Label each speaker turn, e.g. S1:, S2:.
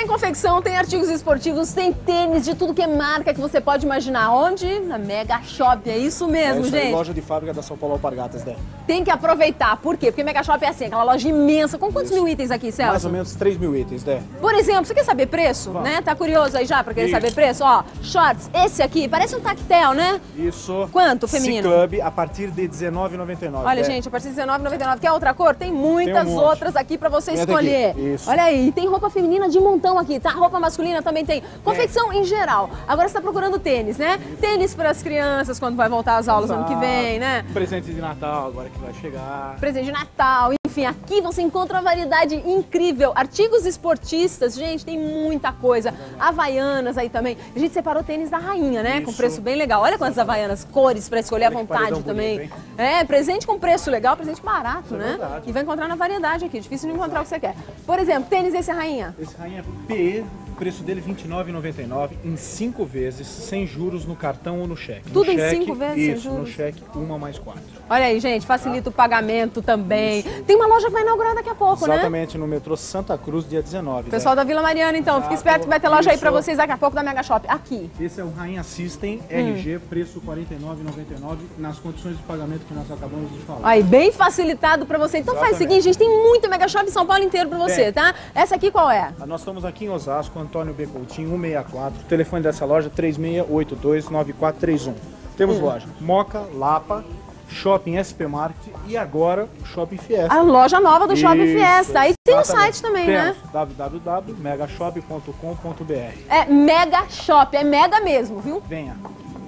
S1: Tem confecção, tem artigos esportivos, tem tênis de tudo que é marca que você pode imaginar. Onde? Na Mega Shop, é isso mesmo,
S2: é isso aí,
S1: gente.
S2: loja de fábrica da São Paulo Alpargatas, né?
S1: Tem que aproveitar. Por quê? Porque Mega Shop é assim, aquela loja imensa. Com quantos
S2: Isso.
S1: mil itens aqui, Celso?
S2: Mais ou menos 3 mil itens, né?
S1: Por exemplo, você quer saber preço?
S2: Vamos.
S1: Né? Tá curioso aí já pra querer
S2: Isso.
S1: saber preço? Ó, shorts, esse aqui, parece um tactel, né?
S2: Isso.
S1: Quanto, feminino?
S2: C-Club a partir de R$19,99.
S1: Olha,
S2: né?
S1: gente, a partir de R$19,99. Quer outra cor? Tem muitas
S2: Tem um
S1: outras aqui pra você escolher.
S2: Isso.
S1: Olha aí, tem roupa feminina de montão aqui, tá? Roupa masculina também tem. Confecção em geral. Agora você tá procurando tênis, né? Tênis pras crianças quando vai voltar às aulas ano que vem, né?
S2: Presente de Natal agora que vai chegar.
S1: presente de Natal, enfim, aqui você encontra uma variedade incrível. Artigos esportistas, gente, tem muita coisa. Havaianas aí também. A gente separou tênis da rainha, né? Com
S2: Isso.
S1: preço bem legal. Olha quantas havaianas, cores pra escolher à vontade também.
S2: bonito,
S1: é, presente com preço legal, presente barato,
S2: é
S1: né?
S2: verdade.
S1: E vai encontrar na variedade aqui, difícil de encontrar o que você quer. Por exemplo, tênis esse rainha.
S2: Esse rainha PE, o preço dele R$ 29,99 em 5 vezes, sem juros no cartão ou no cheque. No
S1: Tudo em
S2: cheque,
S1: cinco vezes, sem
S2: Isso, no
S1: juros?
S2: cheque, uma mais quatro.
S1: Olha aí, gente, facilita o pagamento também. Tem uma loja que vai inaugurar daqui a pouco, né?
S2: Exatamente, no metrô Santa Cruz, dia 19.
S1: Pessoal da Vila Mariana, então,
S2: Exato.
S1: esperto que vai ter loja aí pra
S2: Isso.
S1: vocês daqui a pouco da Mega Shop. Aqui.
S2: né? Esse é o Rainha System RG, preço R$ 49,99 nas condições de pagamento que nós acabamos de falar.
S1: Aí, bem facilitado pra você. Então faz o
S2: Exatamente.
S1: seguinte, gente, tem muito Mega Shop em São Paulo inteiro pra você, tá? Essa aqui qual é?
S2: Nós estamos aqui em Osasco, Antônio B. Coutinho, 164. O telefone dessa loja é 3682-9431. Temos
S1: Hum.
S2: loja Moca, Lapa, Shopping SP Market e agora o Shopping Fiesta.
S1: A loja nova do Shopping
S2: Isso,
S1: Fiesta. Aí tem o
S2: exatamente.
S1: site também, né?
S2: Temos www.megashop.com.br.
S1: É Mega Shop, é mega mesmo, viu?
S2: Venha.